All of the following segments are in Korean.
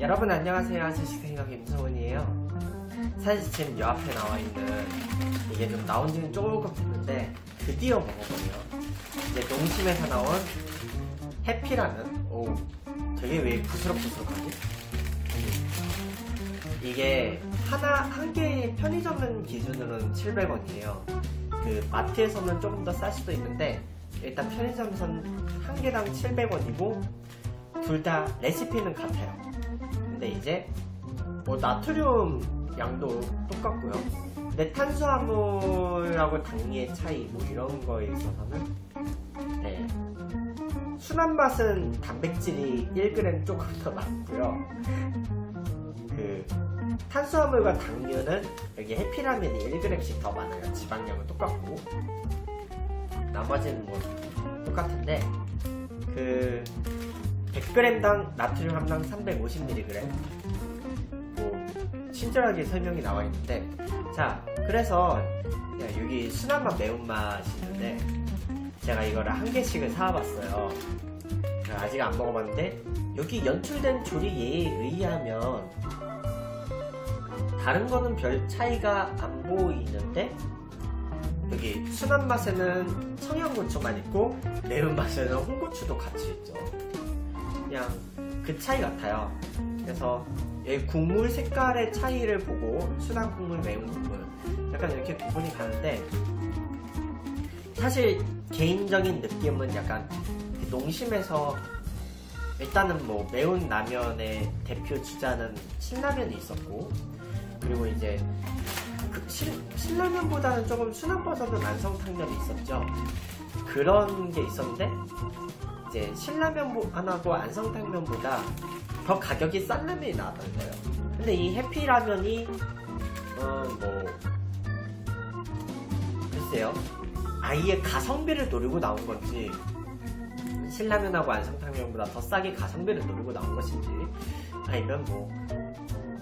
여러분 안녕하세요. 주식생각 김성훈이에요. 사실 지금 요 앞에 나와 있는 이게 좀 나온 지는 조금 됐는데 드디어 먹어보네요. 이제 농심에서 나온 해피라는 오 되게 왜 부스럭부스럭하지? 이게 하나 한 개의 편의점 기준으로는 700원이에요. 그 마트에서는 조금 더 쌀 수도 있는데 일단 편의점에서는 한 개당 700원이고 둘 다 레시피는 같아요 근데 이제 뭐 나트륨 양도 똑같고요. 근데 탄수화물하고 당류의 차이 뭐 이런 거에 있어서는 네. 순한 맛은 단백질이 1g 조금 더 많고요. 그 탄수화물과 당류는 여기 해피라면이 1g씩 더 많아요. 지방량은 똑같고 나머지는 뭐 똑같은데 그 100g당 나트륨 함량 350mg 뭐 친절하게 설명이 나와 있는데 자 그래서 여기 순한맛 매운맛이 있는데 제가 이거를 한 개씩을 사와봤어요. 아직 안 먹어봤는데 여기 연출된 조리에 의하면 다른 거는 별 차이가 안 보이는데 여기 순한 맛에는 청양고추만 있고 매운 맛에는 홍고추도 같이 있죠 그냥 그 차이 같아요. 그래서 국물 색깔의 차이를 보고 순한 국물, 매운 국물 약간 이렇게 구분이 가는데 사실 개인적인 느낌은 약간 농심에서 일단은 뭐 매운 라면의 대표 주자는 신라면이 있었고 그리고 이제 그 신, 신라면보다는 조금 순한 버섯은 완성탕면이 있었죠. 그런 게 있었는데 이제 신라면 하나고 안성탕면보다 더 가격이 싼 라면이 나왔던 거예요. 근데 이 해피라면이 어뭐 글쎄요 아예 가성비를 노리고 나온 건지 신라면하고 안성탕면보다 더 싸게 가성비를 노리고 나온 것인지 아니면 뭐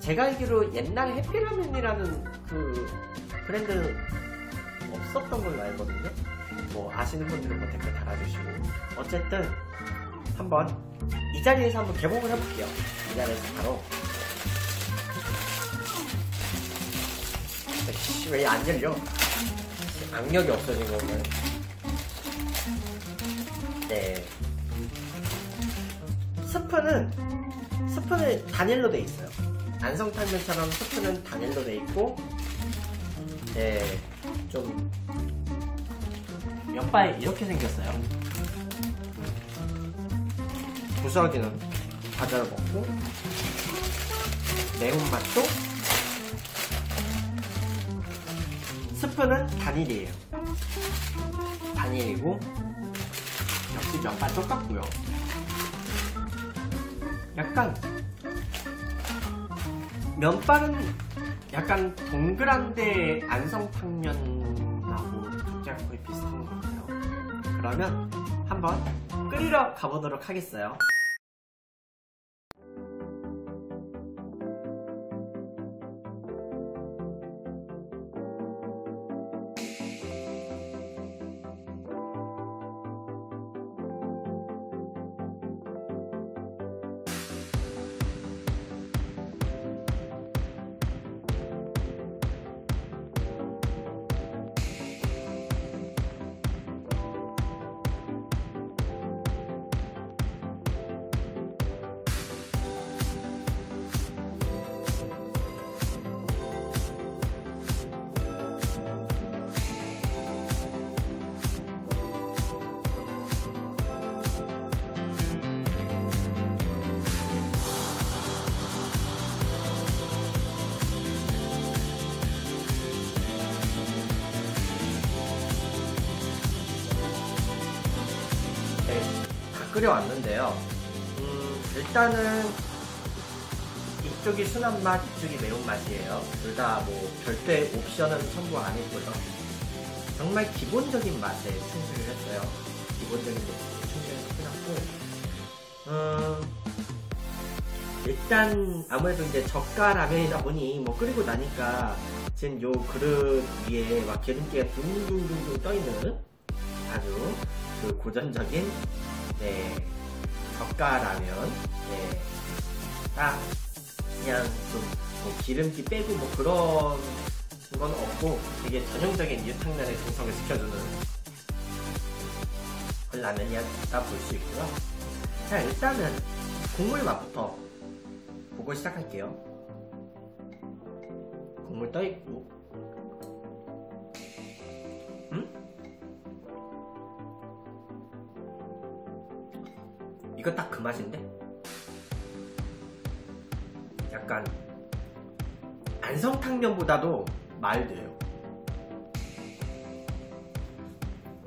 제가 알기로 옛날 해피라면이라는 그 브랜드 없었던 걸로 알거든요. 뭐 아시는 분들은 뭐 댓글 달아주시고. 어쨌든 한번 이 자리에서 한번 개봉을 해볼게요. 이 자리에서 바로. 왜 안 열려? 악력이 없어진 거면 네. 스프는 스프는 단일로 돼 있어요. 안성탕면처럼 스프는 단일로 돼 있고 네좀 옆발 이렇게 생겼어요. 부스러기는 과자를 먹고 매운맛도 스프는 단일이에요. 단일이고 역시 옆발 똑같고요. 약간 면발은 약간 동그란데 안성탕면 그러면 한번 끓이러 가보도록 하겠어요. 끓여왔는데요. 음, 일단은 이쪽이 순한 맛, 이쪽이 매운 맛이에요. 둘 다 뭐 별도의 옵션은 첨부 안 했고요. 정말 기본적인 맛에 충실을 했어요. 기본적인 맛에 충실해서 끝났고, 음, 일단 아무래도 이제 저가 라면이다 보니 뭐 끓이고 나니까 지금 요 그릇 위에 막 기름기가 둥둥둥둥 떠있는 아주 그 고전적인 네, 저가라면, 네, 딱 그냥 좀 뭐 기름기 빼고 뭐 그런 건 없고 되게 전형적인 유탕면의 정성을 지켜주는 라면이었다 볼 수 있고요. 자 일단은 국물 맛부터 보고 시작할게요. 국물 떠있고 음? 이거 딱 그 맛인데? 약간 안성탕면보다도 말드해요.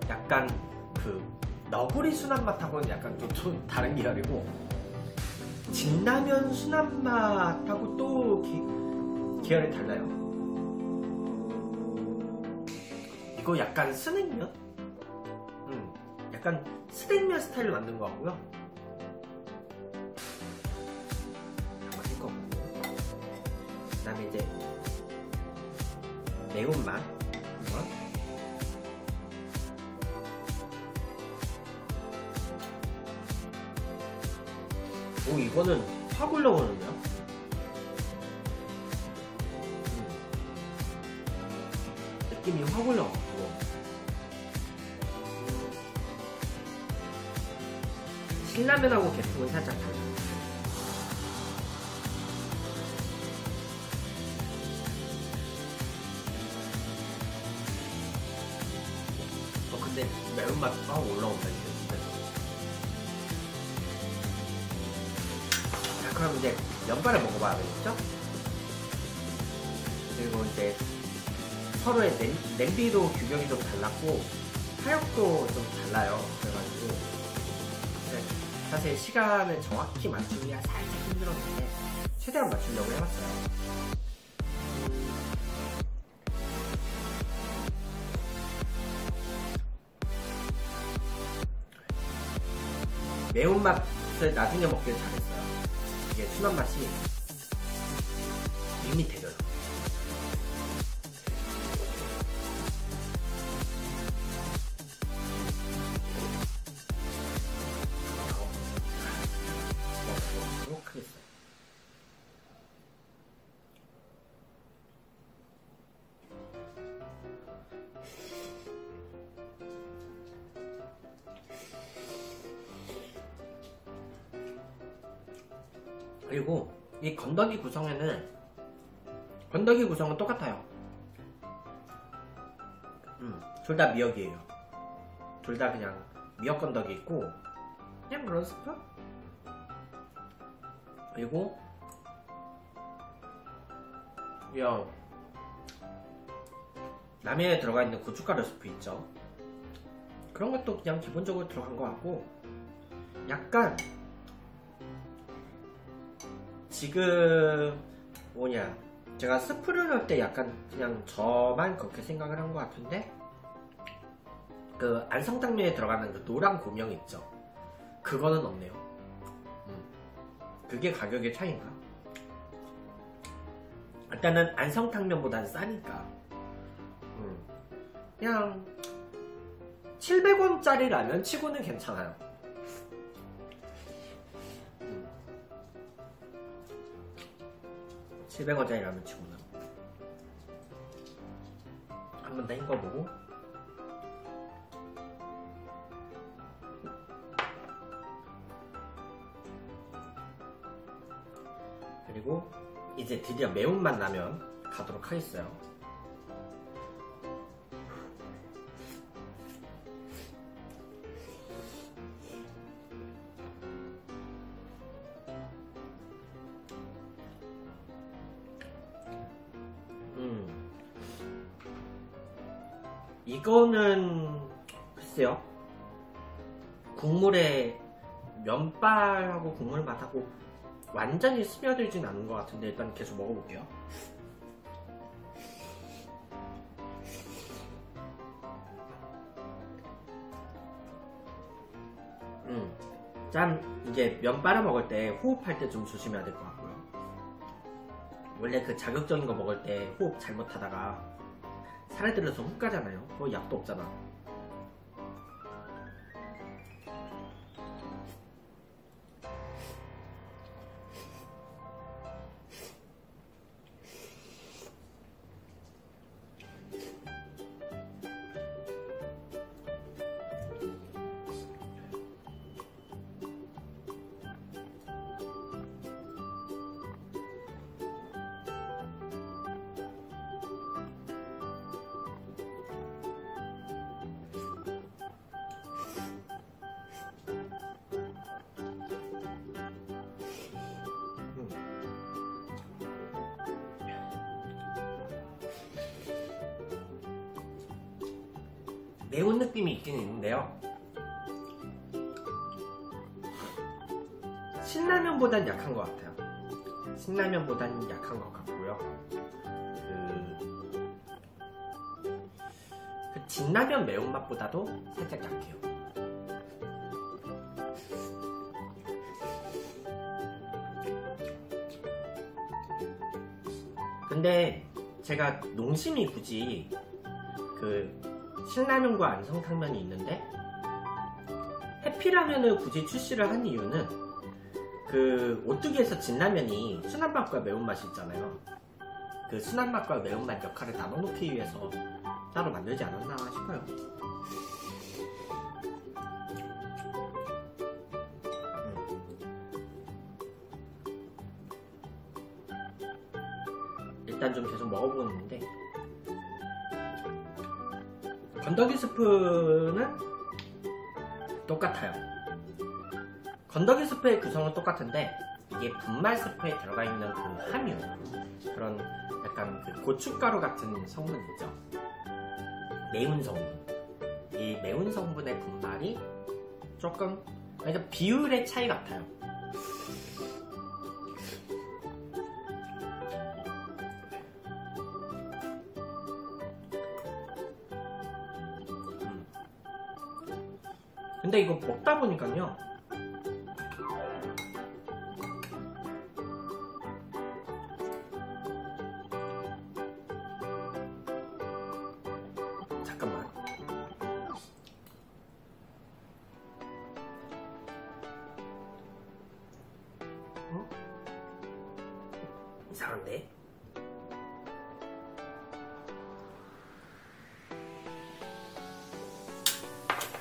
약간 그 너구리 순한 맛하고는 약간 좀, 좀 다른 계열이고 진라면 순한 맛하고 또 기, 계열이 달라요. 이거 약간 스낵면? 음, 약간 스낵면 스타일로 만든 것 같고요. 매운맛 한번 오 이거는 확 올라오는데요? 음. 느낌이 확 올라가고 신라면하고 계통은 살짝 달라 매운맛 확 올라온다 이제 진짜. 자 그럼 이제 면발을 먹어봐야겠죠? 그리고 이제 서로의 냄, 냄비도 규격이 좀 달랐고 타역도 좀 달라요. 그래가지고 네, 사실 시간을 정확히 맞추기가 살짝 힘들었는데 최대한 맞추려고 해봤어요 매운맛을 나중에 먹길 잘했어요. 이게 순한 맛이 밋밋해져요. 그리고 이 건더기 구성에는 건더기 구성은 똑같아요. 음, 둘 다 미역이에요. 둘 다 그냥 미역 건더기 있고 그냥 그런 스프? 그리고 그냥 라면에 들어가 있는 고춧가루 스프 있죠. 그런 것도 그냥 기본적으로 들어간 것 같고 약간 지금 뭐냐 제가 스프를 넣을 때 약간 그냥 저만 그렇게 생각을 한 것 같은데 그 안성탕면에 들어가는 그 노란 고명 있죠? 그거는 없네요. 음. 그게 가격의 차이인가? 일단은 안성탕면보다는 싸니까. 음. 그냥 700원짜리 라면 치고는 괜찮아요 700원짜리 라면 치고는. 한 번 더 헹궈보고. 그리고 이제 드디어 매운맛 라면 가도록 하겠어요 이거는 글쎄요. 국물에 면발하고 국물 맛하고 완전히 스며들진 않은 것 같은데 일단 계속 먹어볼게요. 음. 짠 이제 면 빨아 먹을 때 호흡할 때 좀 조심해야 될 것 같고요. 원래 그 자극적인 거 먹을 때 호흡 잘못하다가 들려서 훅 가잖아요. 그거 약도 없잖아. 매운 느낌이 있긴 있는데요. 신라면보단 약한 것 같아요. 신라면보단 약한 것 같고요. 그, 그 진라면 매운맛보다도 살짝 약해요. 근데 제가 농심이 굳이 그 신라면과 안성탕면이 있는데 해피라면을 굳이 출시를 한 이유는 그 오뚜기에서 진라면이 순한맛과 매운맛이 있잖아요. 그 순한맛과 매운맛 역할을 나눠놓기 위해서 따로 만들지 않았나 싶어요. 일단 좀 계속 먹어보고 있는데 건더기 스프는 똑같아요. 건더기 스프의 구성은 똑같은데 이게 분말 스프에 들어가 있는 그 함유 그런 약간 그 고춧가루 같은 성분 있죠. 매운 성분. 이 매운 성분의 분말이 조금 그러니까 비율의 차이 같아요. 근데 이거 먹다 보니까요. 잠깐만. 어? 이상한데?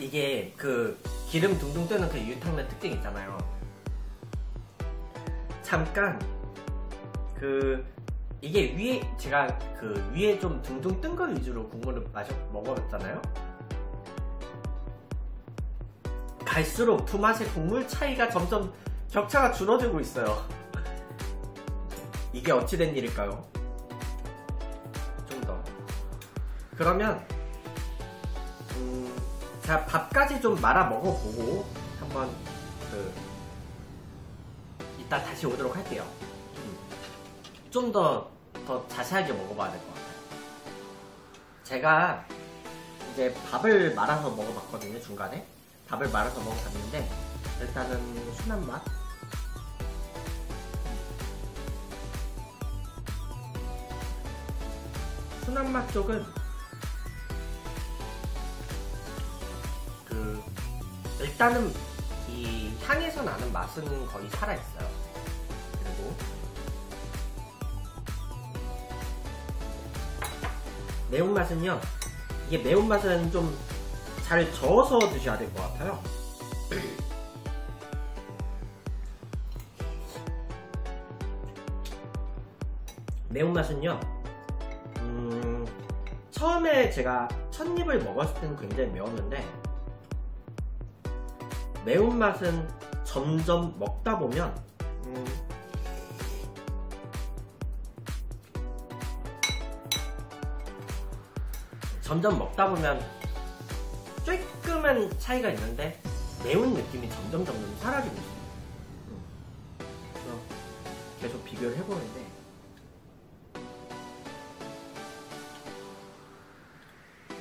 이게 그 기름 둥둥 뜨는 그 유탕면 특징 있잖아요. 잠깐 그 이게 위에 제가 그 위에 좀 둥둥 뜬 거 위주로 국물을 마셔 먹었잖아요. 갈수록 두 맛의 국물 차이가 점점 격차가 줄어들고 있어요. 이게 어찌된 일일까요? 좀 더. 그러면 음, 자 밥까지 좀 말아 먹어보고 한번 그 이따 다시 오도록 할게요. 좀더더 자세하게 먹어봐야 될 것 같아요. 제가 이제 밥을 말아서 먹어봤거든요 중간에 밥을 말아서 먹어봤는데 일단은 순한 맛. 순한 맛 쪽은 일단은 이 향에서 나는 맛은 거의 살아있어요. 그리고 매운맛은요 이게 매운맛은 좀 잘 저어서 드셔야 될 것 같아요 매운맛은요 음, 처음에 제가 첫 입을 먹었을 때는 굉장히 매웠는데 매운맛은 점점 먹다 보면 음, 점점 먹다 보면 조금은 차이가 있는데 매운 느낌이 점점 점점 사라지고 있어요. 계속 비교를 해보는데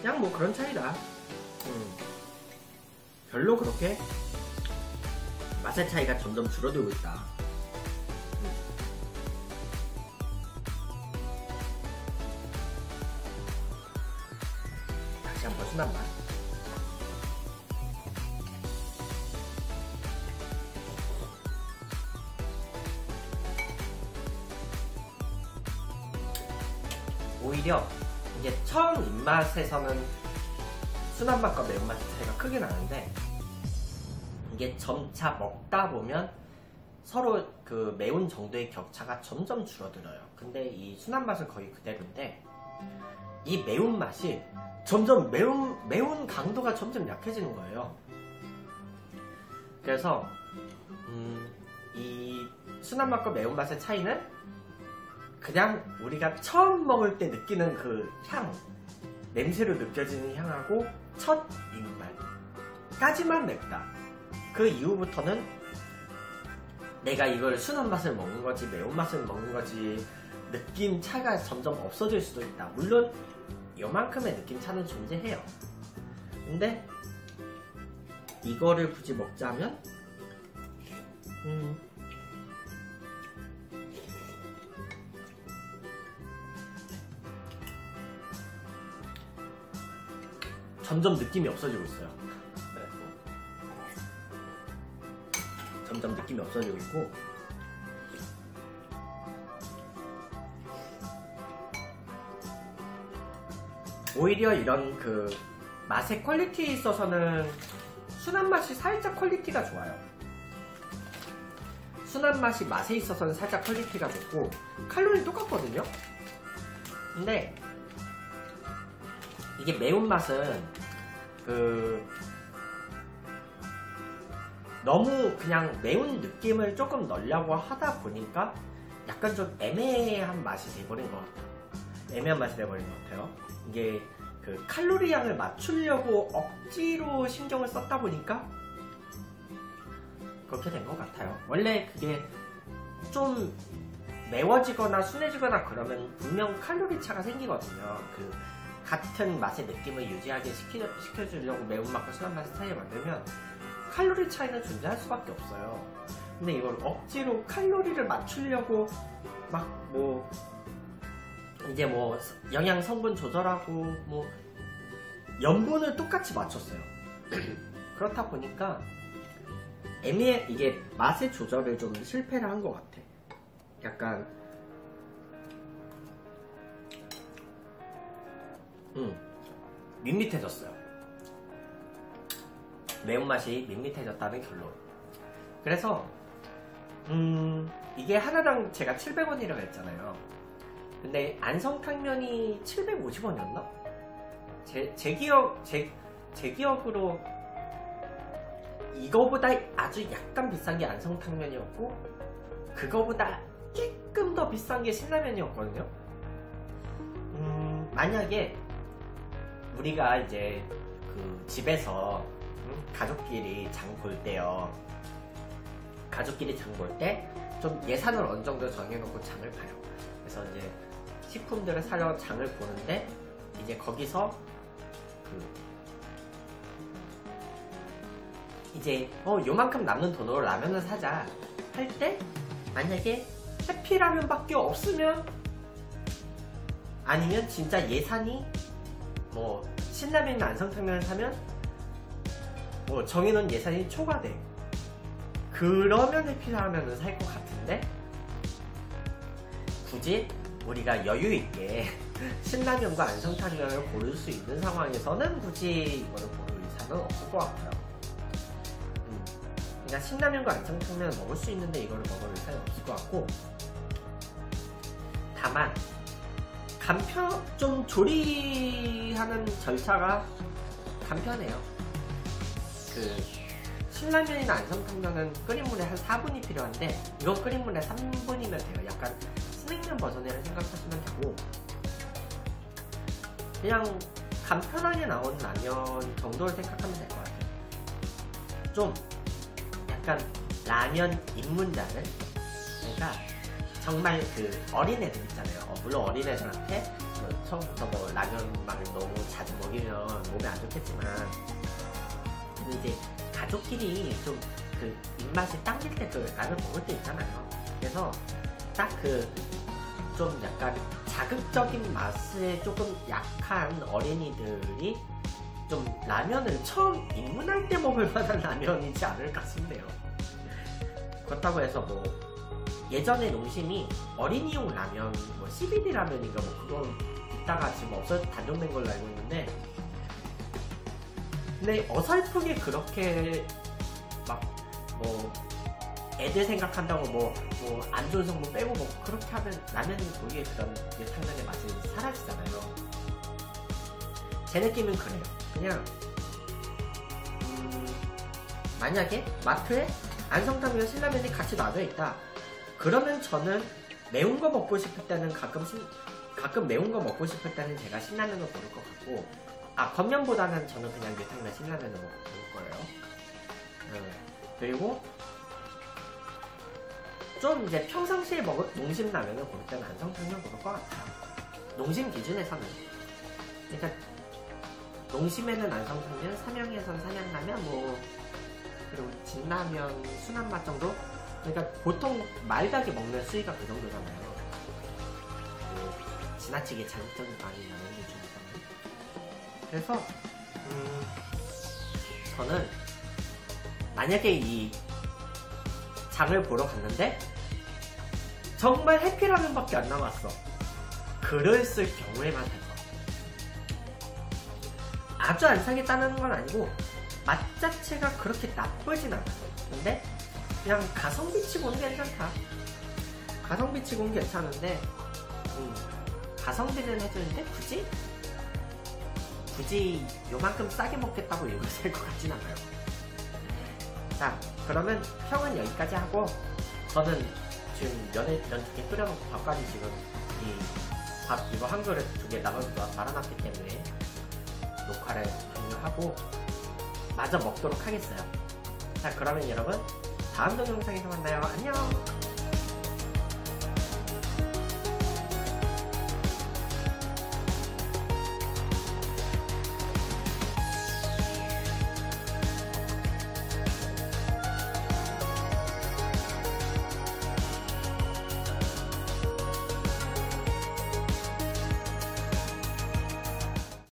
그냥 뭐 그런 차이다. 음. 별로 그렇게 맛의 차이가 점점 줄어들고 있다. 음. 다시 한번 순한 맛. 오히려 이게 처음 입맛에서는 순한 맛과 매운맛의 차이가 크게 나는데 이게 점차 먹다 보면 서로 그 매운 정도의 격차가 점점 줄어들어요. 근데 이 순한 맛은 거의 그대로인데 이 매운 맛이 점점 매운 매운 강도가 점점 약해지는 거예요. 그래서 음, 이 순한 맛과 매운 맛의 차이는 그냥 우리가 처음 먹을 때 느끼는 그 향, 냄새로 느껴지는 향하고 첫입 맛까지만 맵다. 그 이후부터는 내가 이걸 순한 맛을 먹는 거지 매운 맛을 먹는 거지 느낌 차가 점점 없어질 수도 있다. 물론 요만큼의 느낌 차는 존재해요. 근데 이거를 굳이 먹자면 음, 점점 느낌이 없어지고 있어요. 점점 느낌이 없어지고 있고 오히려 이런 그 맛의 quality에 있어서는 순한 맛이 살짝 quality가 좋아요. 순한 맛이 맛에 있어서는 살짝 quality가 좋고 칼로리 똑같거든요. 근데 이게 매운맛은 그 너무 그냥 매운 느낌을 조금 넣으려고 하다 보니까 약간 좀 애매한 맛이 돼버린 것 같아요. 애매한 맛이 돼버린 것 같아요. 이게 그 칼로리 양을 맞추려고 억지로 신경을 썼다 보니까 그렇게 된 것 같아요. 원래 그게 좀 매워지거나 순해지거나 그러면 분명 칼로리 차가 생기거든요. 그 같은 맛의 느낌을 유지하게 시켜, 시켜주려고 매운맛과 순한 맛의 차이를 만들면 칼로리 차이는 존재할 수밖에 없어요. 근데 이걸 억지로 칼로리를 맞추려고 막 뭐 이제 뭐 영양 성분 조절하고 뭐 염분을 똑같이 맞췄어요. 그렇다 보니까 애매해 이게 맛의 조절을 좀 실패를 한 것 같아. 약간 음 밋밋해졌어요. 매운맛이 밋밋해졌다는 결론. 그래서 음 이게 하나당 제가 700원이라고 했잖아요. 근데 안성탕면이 750원이었나? 제, 제 기억 제, 제 기억으로 이거보다 아주 약간 비싼 게 안성탕면이었고 그거보다 조금 더 비싼 게 신라면이었거든요. 음, 만약에 우리가 이제 그 집에서 음, 가족끼리 장 볼 때요. 가족끼리 장 볼 때 좀 예산을 어느 정도 정해놓고 장을 봐요. 그래서 이제 식품들을 사려 장을 보는데 이제 거기서 그 이제 어 요만큼 남는 돈으로 라면을 사자 할 때 만약에 해피라면밖에 없으면 아니면 진짜 예산이 뭐 신라면이나 안성탕면을 사면 뭐 정해놓은 예산이 초과돼 그러면 해피라면을 살것 같은데 굳이 우리가 여유 있게 신라면과 안성탕면을 고를 수 있는 상황에서는 굳이 이거를 고를 의사는 없을 것 같아요. 음. 그러니까 신라면과 안성탕면을 먹을 수 있는데 이거를 먹을 의사는 없을 것 같고 다만 간편 좀 조리하는 절차가 간편해요. 그 신라면이나 안성탕면은 끓인 물에 한 4분이 필요한데 이거 끓인 물에 3분이면 돼요. 약간 스낵면 버전이라 생각하시면 되고 그냥 간편하게 나온 라면 정도를 생각하면 될 것 같아요. 좀 약간 라면 입문자는 그러니까 정말 그 어린애들 있잖아요. 어, 물론 어린애들한테 뭐 처음부터 뭐 라면만 너무 자주 먹이면 몸에 안 좋겠지만 근데 이제 가족끼리 좀 그 입맛이 당길 때 또 라면 먹을 때 있잖아요. 그래서 딱 그 좀 약간 자극적인 맛에 조금 약한 어린이들이 좀 라면을 처음 입문할 때 먹을 만한 라면이지 않을까 싶네요. 그렇다고 해서 뭐 예전에 농심이 어린이용 라면, 뭐 CBD 라면인가 뭐 그거 있다가 지금 없어 단종된 걸로 알고 있는데 근데 어설프게 그렇게 막 뭐 애들 생각한다고 뭐 뭐 안 좋은 성분 빼고 뭐 그렇게 하면 라면이 도리에 그런 예탕면의 맛이 사라지잖아요. 제 느낌은 그래요. 그냥 음, 만약에 마트에 안성탕면 신라면이 같이 놔져 있다. 그러면 저는 매운 거 먹고 싶을 때는 가끔 신, 가끔 매운 거 먹고 싶을 때는 제가 신라면을 고를 것 같고 아 겉면보다는 저는 그냥 유탕면 신라면을 먹을 거예요. 음, 그리고 좀 이제 평상시에 먹을 농심라면을 고를 때는 안성탕면 고를 것 같아요. 농심 기준에서는. 그러니까 농심에는 안성탕면, 삼양에선 삼양라면, 뭐 그리고 진라면, 순한맛 정도. 그러니까 보통 말다게 먹는 수위가 그 정도잖아요. 뭐 지나치게 자극적인 거 아닌 라면 중에서는. 그래서 음, 저는 만약에 이 장을 보러 갔는데 정말 해피라면밖에 안 남았어. 그랬을 경우에만 살것 같아요. 아주 안 사겠다는 건 아니고 맛 자체가 그렇게 나쁘진 않았어. 근데 그냥 가성비 치고는 괜찮다. 가성비 치고는 괜찮은데 음, 가성비는 해주는데 굳이 굳이 요만큼 싸게 먹겠다고 이거 살것 같진 않아요. 자, 그러면 평은 여기까지 하고 저는 지금 면에 면 두 개 끓여놓고 밥까지 지금 이 밥 이거 한 그릇 두 개 나눠서 말아놨기 때문에 녹화를 종료하고 마저 먹도록 하겠어요. 자, 그러면 여러분 다음 동영상에서 만나요. 안녕!